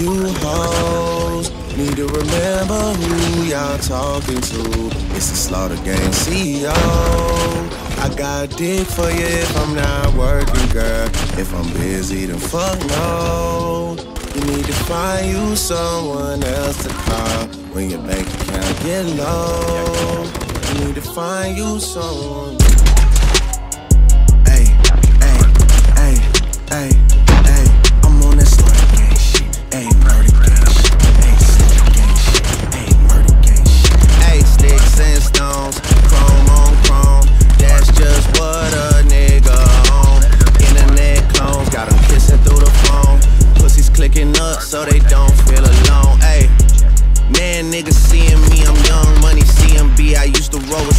you hoes need to remember who y'all talking to. It's the Slaughter Gang CEO. I got dick for you if I'm not working, girl. If I'm busy, then fuck no. You need to find you someone else to call when your bank account get low. You need to find you someone. Up so they don't feel alone. Hey. Man, niggas seeing me, I'm young money CMB. I used to roll with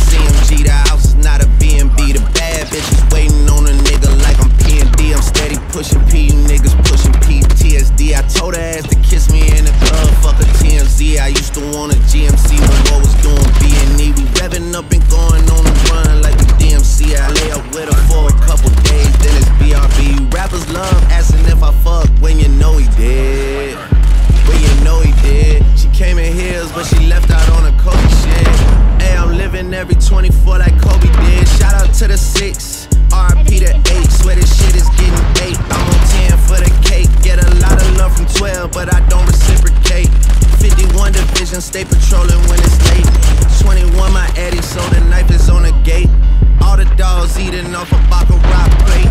every 24 like Kobe did. Shout out to the six, RP to eight. Swear this shit is getting eight. I'm on 10 for the cake. Get a lot of love from 12, but I don't reciprocate. 51 division, stay patrolling when it's late. 21, my Eddie, so the knife is on the gate. All the dogs eating off a Baccarat plate.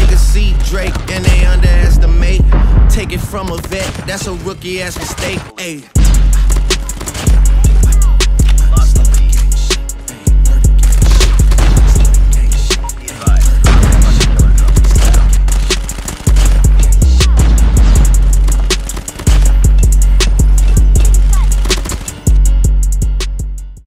Niggas see Drake and they underestimate. Take it from a vet, that's a rookie ass mistake. Ayy.